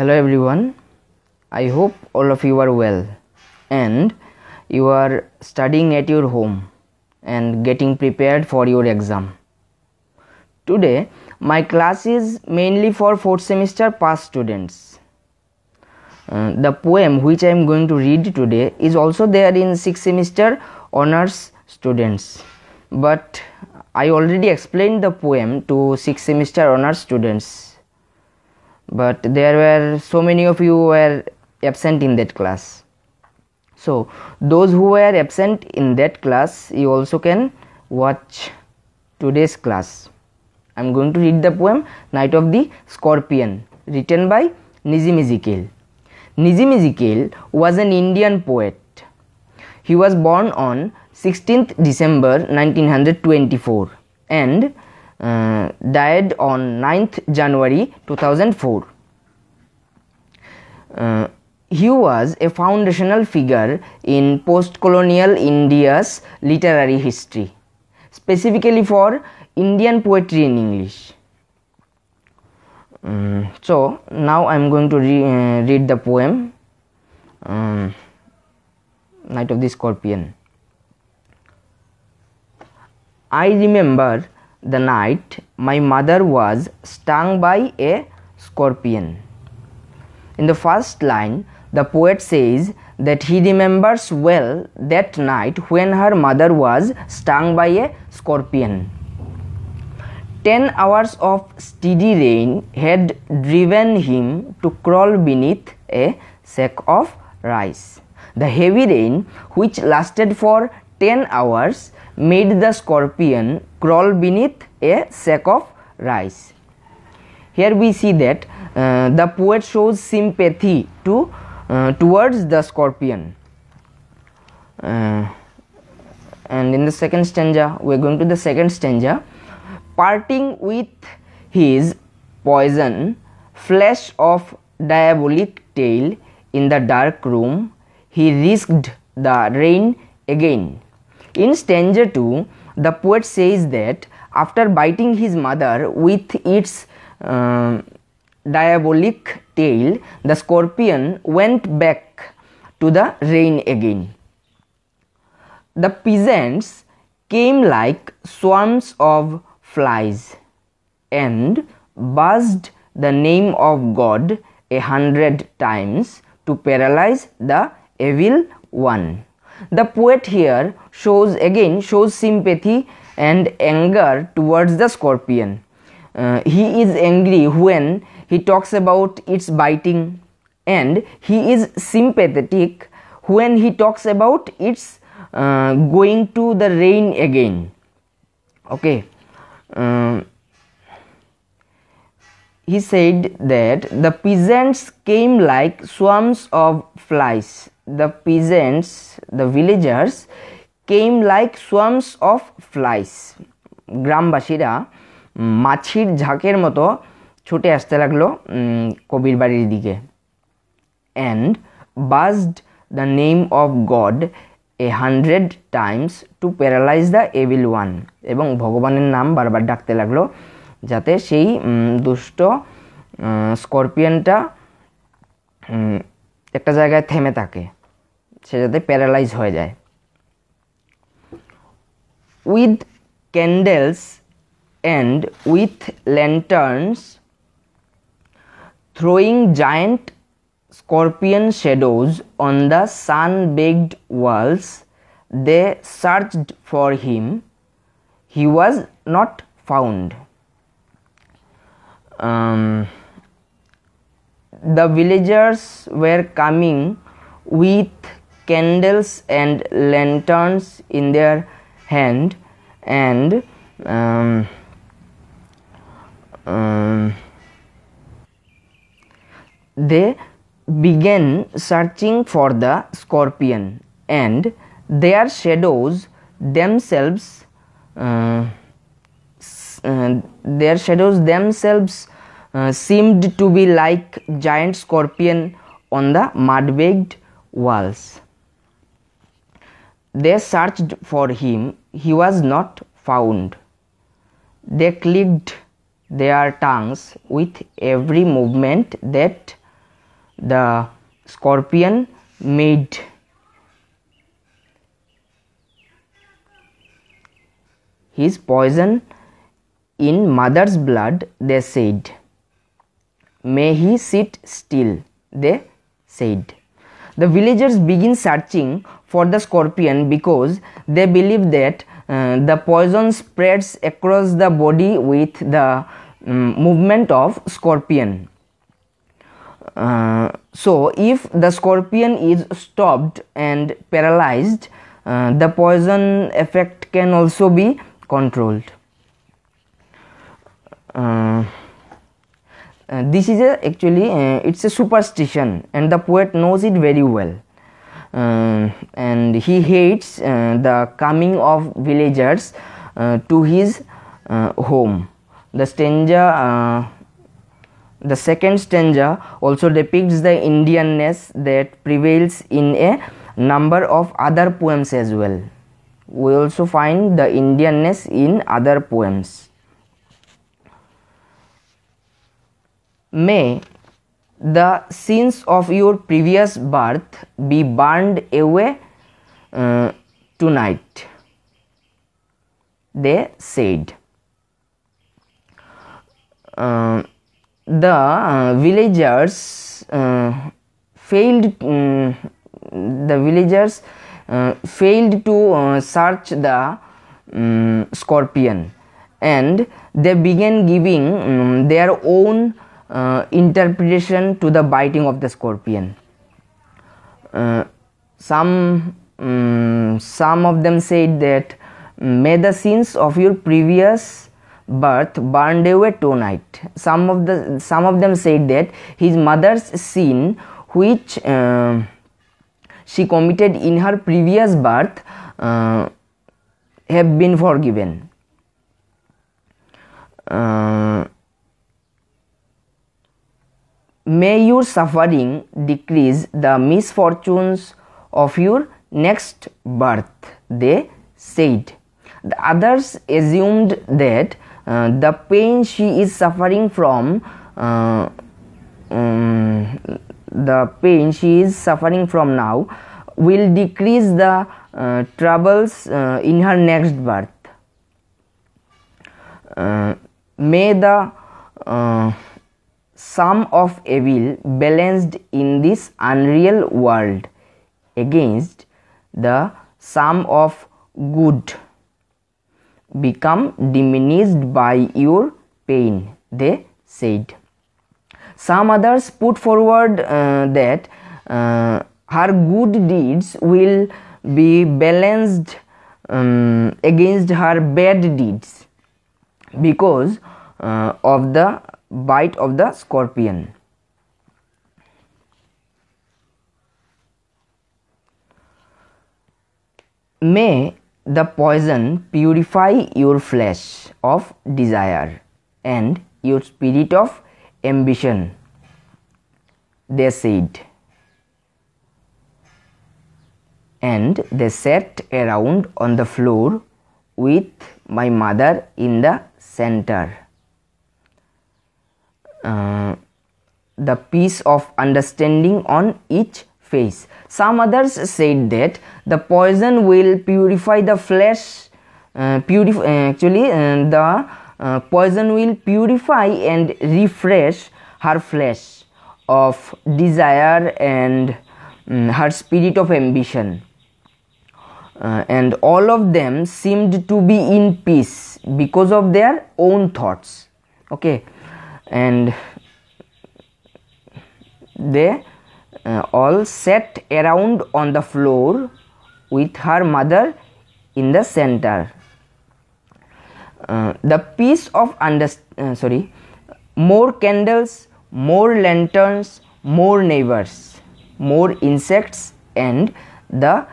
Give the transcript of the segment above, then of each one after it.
Hello everyone. I hope all of you are well and you are studying at your home and getting prepared for your exam. Today my class is mainly for 4th semester pass students. Uh, the poem which I am going to read today is also there in 6th semester honors students but I already explained the poem to 6th semester honors students but there were so many of you were absent in that class. So those who were absent in that class you also can watch today's class. I'm going to read the poem night of the scorpion written by Nissim Ezekiel. Nissim Ezekiel was an indian poet. He was born on 16th december 1924 and uh, died on 9th January 2004. Uh, he was a foundational figure in post-colonial India's literary history, specifically for Indian poetry in English. Um, so now I am going to re uh, read the poem um, Night of the Scorpion. I remember the night my mother was stung by a scorpion. In the first line, the poet says that he remembers well that night when her mother was stung by a scorpion. Ten hours of steady rain had driven him to crawl beneath a sack of rice. The heavy rain, which lasted for 10 hours, made the scorpion crawl beneath a sack of rice. Here we see that uh, the poet shows sympathy to uh, towards the scorpion. Uh, and in the second stanza, we are going to the second stanza. Parting with his poison, flesh of diabolic tail in the dark room, he risked the rain again. In stanza 2, the poet says that after biting his mother with its uh, diabolic tail, the scorpion went back to the rain again. The peasants came like swarms of flies and buzzed the name of God a hundred times to paralyze the evil one. The poet here shows again shows sympathy and anger towards the scorpion. Uh, he is angry when he talks about its biting and he is sympathetic when he talks about its uh, going to the rain again. Okay. Um, he said that the peasants came like swarms of flies. The peasants, the villagers, came like swarms of flies গ্রামবাসীরা মাছির ঝাঁকের মতো ছুটে আসতে লাগল কবির বাড়ির দিকে। And buzzed the name of God a hundred times to paralyse the evil one এবং ভগবানের নাম বারবার ডাকতে লাগল যাতে সেই দুষ্ট স্কর্পিয়ানটা একটা জায়গায় থেমে থাকে। সে যাতে প্যারালাইজ হয়ে যায়। With candles and with lanterns, throwing giant scorpion shadows on the sun baked walls, they searched for him. He was not found. Um, the villagers were coming with candles and lanterns in their hand and um, um, they began searching for the scorpion and their shadows themselves uh, uh, their shadows themselves uh, seemed to be like giant scorpion on the mud baked walls. They searched for him, he was not found. They clicked their tongues with every movement that the scorpion made. His poison in mother's blood they said. May he sit still they said. The villagers begin searching for the scorpion because they believe that uh, the poison spreads across the body with the um, movement of scorpion. Uh, so if the scorpion is stopped and paralyzed uh, the poison effect can also be controlled uh, uh, this is a actually uh, it's a superstition and the poet knows it very well uh, and he hates the coming of villagers to his home the stanza the second stanza also depicts the Indianness that prevails in a number of other poems as well. We also find the Indianness in other poems. May the sins of your previous birth be burned away uh, tonight, they said. Uh, the uh, villagers uh, failed um, the villagers uh, failed to uh, search the um, scorpion and they began giving um, their own uh, interpretation to the biting of the scorpion. Uh, some some of them said that may the sins of your previous birth burned away tonight some of the some of them said that his mother's sin which uh, she committed in her previous birth uh, have been forgiven. Uh, may your suffering decrease the misfortunes of your next birth they said. The others assumed that uh, the pain she is suffering from uh, um, the pain she is suffering from now will decrease the uh, troubles uh, in her next birth. Uh, may the sum of evil balanced in this unreal world against the sum of good become diminished by your pain, they said. Some others put forward uh, that uh, her good deeds will be balanced um, against her bad deeds because uh, of the bite of the scorpion. May the poison purify your flesh of desire and your spirit of ambition. They said. And they sat around on the floor with my mother in the center. Uh, the peace of understanding on each face. Some others said that the poison will purify the flesh. Uh, uh, actually uh, the uh, poison will purify and refresh her flesh of desire and um, her spirit of ambition. Uh, and all of them seemed to be in peace because of their own thoughts okay and they uh, all sat around on the floor with her mother in the center. Uh, the peace of under uh, sorry more candles more lanterns more neighbors more insects and the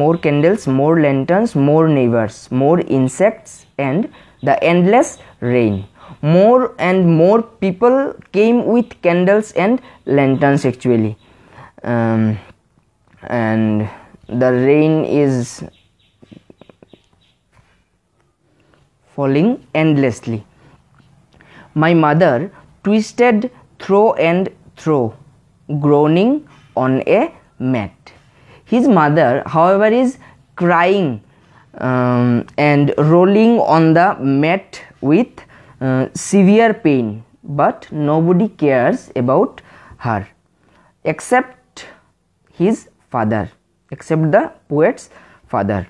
more candles more lanterns more neighbors more insects and the endless rain. More and more people came with candles and lanterns actually. Um, and the rain is falling endlessly. My mother twisted through and through, groaning on a mat. His mother, however, is crying um, and rolling on the mat with uh, severe pain, but nobody cares about her except his father, except the poet's father.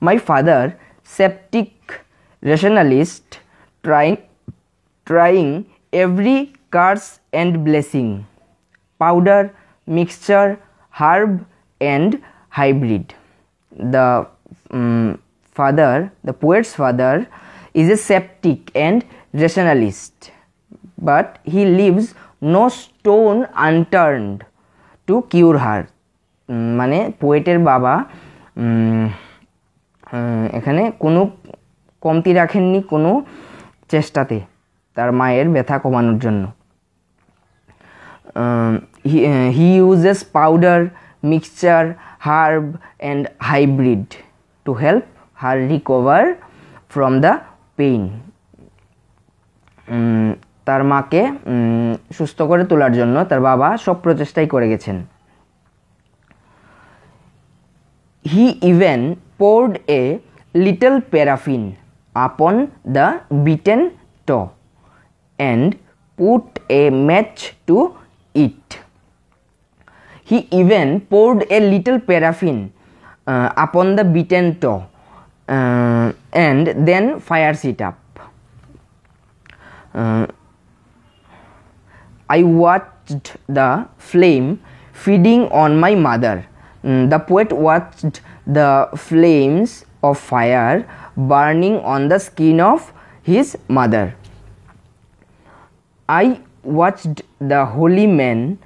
My father, septic rationalist, trying, trying every curse and blessing, powder, mixture, herb, and hybrid. The um, father, the poet's father, is a septic and rationalist, but he leaves no stone unturned to cure her. মানে পোয়েটের বাবা এখানে কোনো কমতি রাখেননি কোনো চেষ্টাতে তার মায়ের ব্যথা কমানোর জন্য he uses powder mixture, herb and hybrid to help her recover from the pain. তার মাকে সুস্থ করে তোলার জন্য তার বাবা সব প্রচেষ্টাই করে গেছেন। He even poured a little paraffin upon the bitten toe and put a match to it He even poured a little paraffin uh, upon the beaten toe uh, and then fires it up. Uh, I watched the flame feeding on my mother. Mm, the poet watched the flames of fire burning on the skin of his mother. I watched the holy man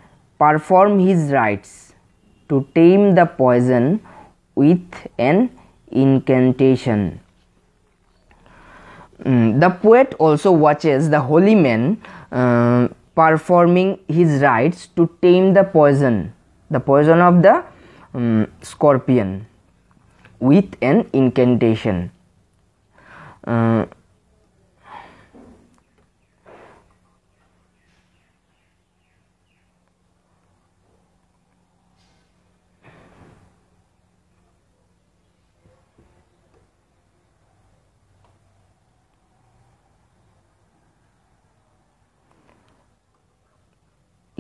perform his rites to tame the poison with an incantation. Mm, the poet also watches the holy man uh, performing his rites to tame the poison, the poison of the um, scorpion with an incantation. Uh,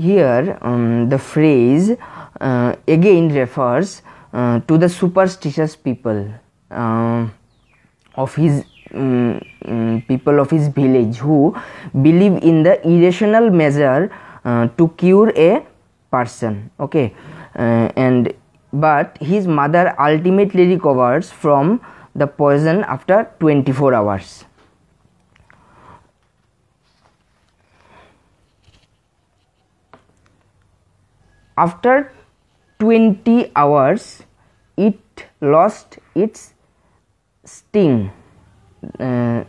here um, the phrase uh, again refers uh, to the superstitious people uh, of his um, um, people of his village who believe in the irrational measure uh, to cure a person okay? Uh, and but his mother ultimately recovers from the poison after 24 hours after 20 hours it lost its sting. Uh,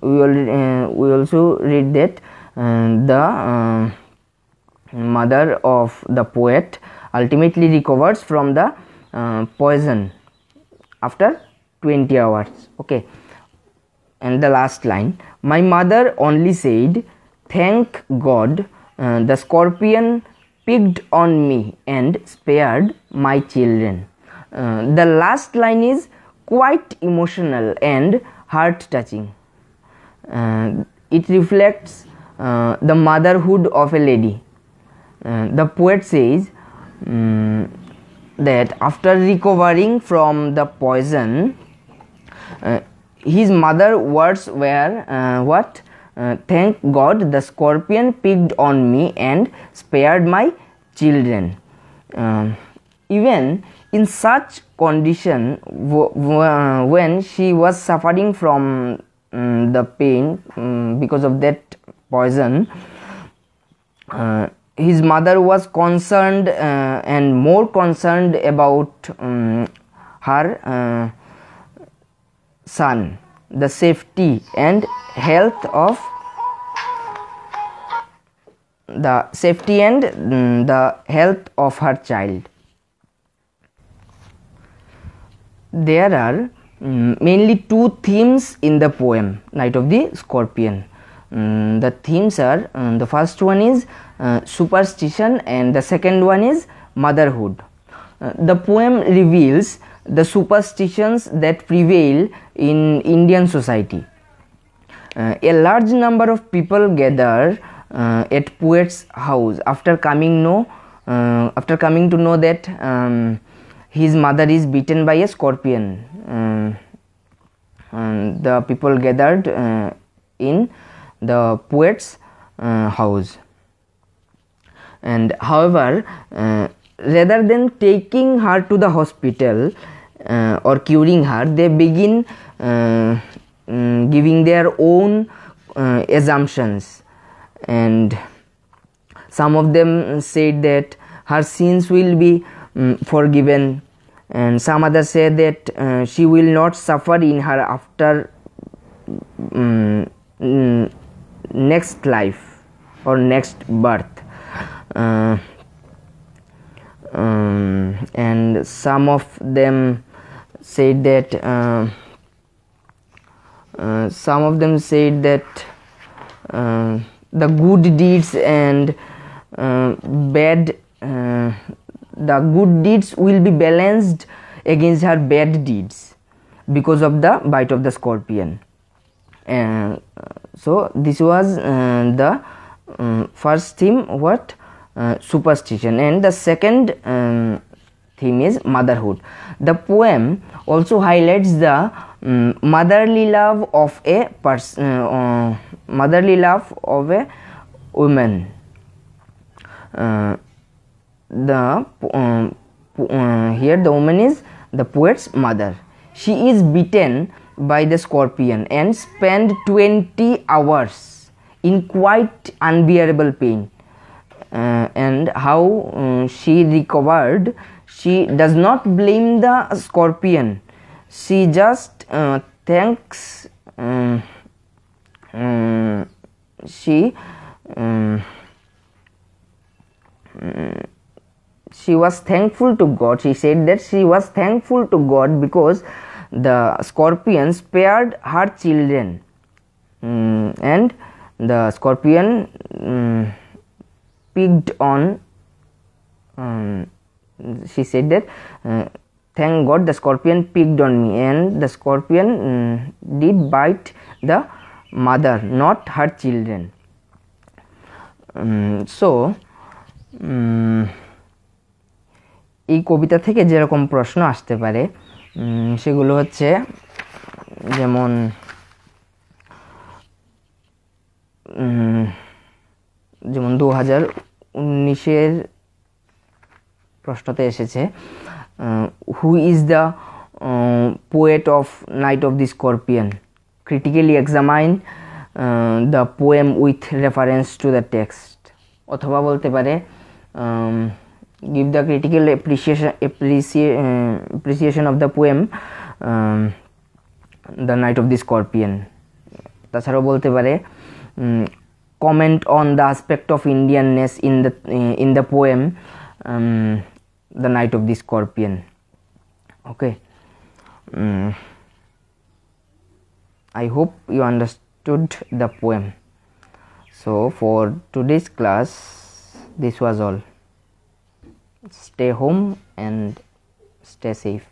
we, will, uh, we also read that uh, the uh, mother of the poet ultimately recovers from the uh, poison after 20 hours. Okay. And the last line my mother only said thank god uh, the scorpion picked on me and spared my children. Uh, the last line is quite emotional and heart touching. Uh, it reflects uh, the motherhood of a lady. Uh, the poet says um, that after recovering from the poison, uh, his mother words were uh, what? Uh, thank God the scorpion picked on me and spared my children. Uh, even in such condition, uh, when she was suffering from um, the pain um, because of that poison, uh, his mother was concerned uh, and more concerned about um, her son, the safety and health of the safety and um, the health of her child. There are um, mainly two themes in the poem Night of the Scorpion. mm, the themes are the first one is uh, superstition and the second one is motherhood uh, the poem reveals the superstitions that prevail in indian society. Uh, a large number of people gather uh, at poet's house. After coming know uh, after coming to know that um, his mother is beaten by a scorpion. Um, and the people gathered uh, in the poet's uh, house. And however uh, rather than taking her to the hospital uh, or curing her they begin uh, mm, giving their own uh, assumptions. And some of them said that her sins will be um, forgiven. And some others say that uh, she will not suffer in her after um, next life or next birth. Uh, um, and some of them said that uh, uh, some of them said that uh, the good deeds and uh, bad uh, the good deeds will be balanced against her bad deeds because of the bite of the scorpion. Uh, so this was the um, first theme what? Superstition. And the second um, theme is motherhood. The poem also highlights the um, motherly love of a person uh, uh, motherly love of a woman. Uh, the um, uh, here the woman is the poet's mother. She is beaten by the scorpion and spent 20 hours in quite unbearable pain. Uh, and how uh, she recovered she does not blame the scorpion. She just uh, thanks um, um, she um, she was thankful to god. She said that she was thankful to god because the scorpion spared her children. Um, and the scorpion um, picked on um, she said that uh, thank god the scorpion picked on me and the scorpion um, did bite the mother not her children um, so um, এই কবিতা থেকে যেরকম প্রশ্ন আসতে পারে সেগুলো হচ্ছে যেমন যেমন দু হাজার উনিশের প্রশ্নতে এসেছে who is the poet of night of the scorpion critically examine the poem with reference to the text অথবা বলতে পারে give the critical appreciation appreciation of the poem the night of the scorpion তাছাড়াও বলতে পারে comment on the aspect of Indianness in the in the poem the night of the scorpion. Okay. Um, i hope you understood the poem. So for today's class this was all. Stay home and stay safe